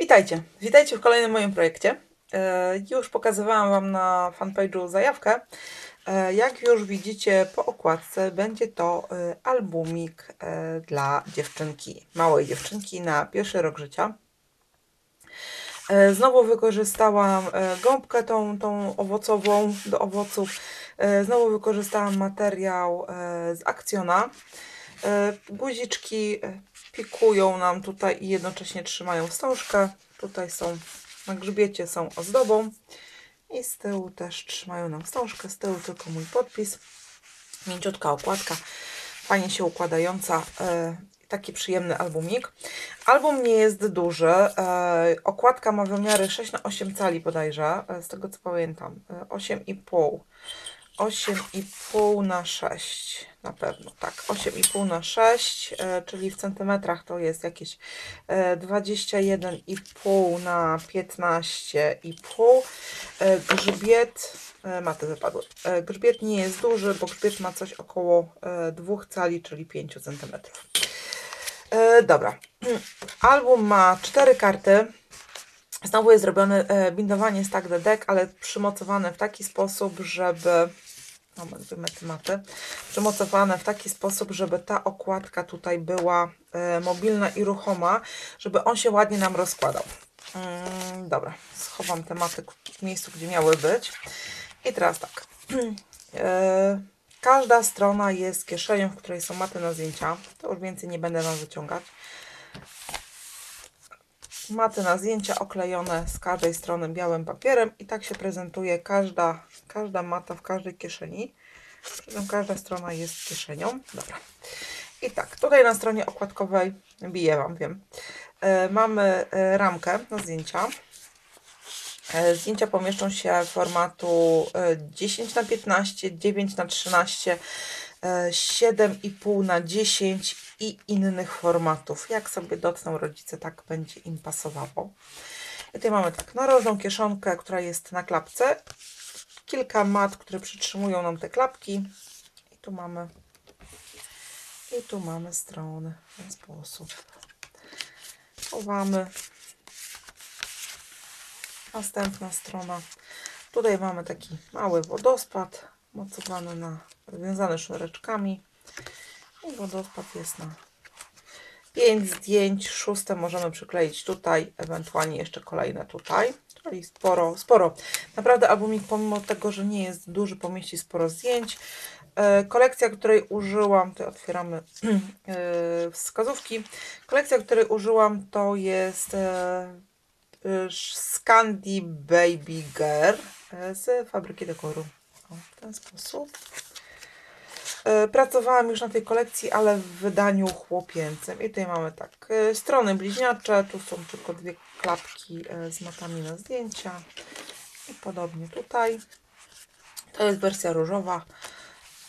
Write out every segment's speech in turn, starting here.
Witajcie, witajcie w kolejnym moim projekcie. E, Już pokazywałam Wam na fanpage'u zajawkę. E, Jak już widzicie po okładce, będzie to e, albumik dla dziewczynki, małej dziewczynki na pierwszy rok życia. Znowu wykorzystałam gąbkę tą, tą owocową do owoców. Znowu wykorzystałam materiał z Akcjona. Guziczki pikują nam tutaj i jednocześnie trzymają wstążkę. Tutaj są na grzbiecie są ozdobą i z tyłu też trzymają nam wstążkę. Z tyłu tylko mój podpis. Mięciutka okładka, fajnie się układająca. E, taki przyjemny albumik. Album nie jest duży. E, okładka ma wymiary 6 na 8 cali bodajże, e, z tego co pamiętam. E, 8,5. 8,5 na 6 na pewno, tak, 8,5 na 6, e, czyli w centymetrach to jest jakieś e, 21,5 na 15,5. E, grzbiet, e, maty wypadły, e, grzbiet nie jest duży, bo grzbiet ma coś około e, 2 cali, czyli 5 centymetrów. E, dobra, album ma 4 karty. Znowu jest zrobione e, bindowanie stack the deck, ale przymocowane w taki sposób, żeby. Moment, wyjmę te maty. Przymocowane w taki sposób, żeby ta okładka tutaj była e, mobilna i ruchoma, żeby on się ładnie nam rozkładał. Mm, dobra, schowam te maty w miejscu, gdzie miały być. I teraz tak. E, każda strona jest kieszenią, w której są maty na zdjęcia. To już więcej nie będę Wam wyciągać maty na zdjęcia oklejone z każdej strony białym papierem i tak się prezentuje każda, każda mata w każdej kieszeni. Czym każda strona jest kieszenią. Dobra. I tak, tutaj na stronie okładkowej biję Wam, wiem. E, mamy e, ramkę na zdjęcia. E, Zdjęcia pomieszczą się formatu e, 10 na 15, 9 na 13, e, 7,5 na 10 i innych formatów. Jak sobie dotkną rodzice, tak będzie im pasowało. I tutaj mamy tak narożną kieszonkę, która jest na klapce. Kilka mat, które przytrzymują nam te klapki. I tu mamy i tu mamy strony w ten sposób. Chowamy. Następna strona. Tutaj mamy taki mały wodospad, mocowany na, związany sznureczkami. I wodospad jest na 5 zdjęć. Szóste możemy przykleić tutaj, ewentualnie jeszcze kolejne tutaj. Czyli sporo, sporo. Naprawdę albumik, pomimo tego, że nie jest duży, pomieści sporo zdjęć. E, Kolekcja, której użyłam, tutaj otwieramy e, wskazówki. Kolekcja, której użyłam, to jest e, Scandi Baby Girl z fabryki dekoru. O, w ten sposób. E, Pracowałam już na tej kolekcji, ale w wydaniu chłopięcym. I tutaj mamy tak, e, strony bliźniacze, tu są tylko dwie klapki e, z matami na zdjęcia. I podobnie tutaj. To jest wersja różowa.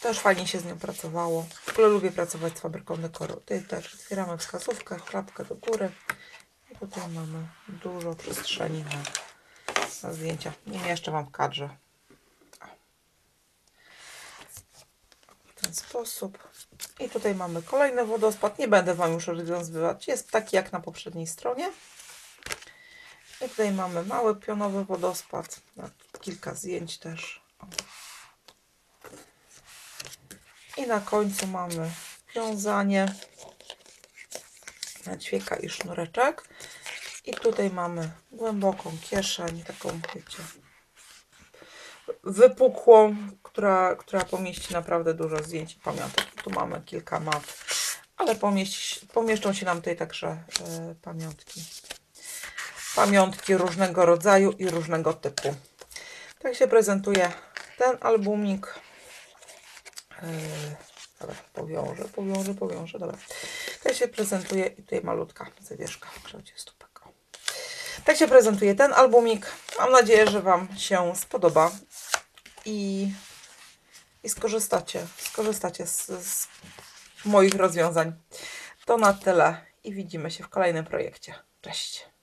Też fajnie się z nią pracowało. W ogóle lubię pracować z fabryką dekoru. Tutaj też otwieramy wskazówkę, klapkę do góry. I tutaj mamy dużo przestrzeni na, na zdjęcia. Nie mieszczę Wam w kadrze. W ten sposób. I tutaj mamy kolejny wodospad. Nie będę Wam już rozwiązywać. Jest taki jak na poprzedniej stronie. I tutaj mamy mały pionowy wodospad. Kilka zdjęć też. I na końcu mamy wiązanie na ćwieka i sznureczek. I tutaj mamy głęboką kieszeń, taką wiecie, wypukłą, która, która pomieści naprawdę dużo zdjęć i pamiątek. Tu mamy kilka map, ale pomieści, pomieszczą się nam tutaj także e, pamiątki. Pamiątki różnego rodzaju i różnego typu. Tak się prezentuje ten albumik. E, dobra, powiążę, powiążę, powiążę. Dobra. Tak się prezentuje i tutaj malutka zawieszka w kształcie stópek. Tak się prezentuje ten albumik. Mam nadzieję, że Wam się spodoba i, i skorzystacie, skorzystacie z, z moich rozwiązań. To na tyle i widzimy się w kolejnym projekcie. Cześć!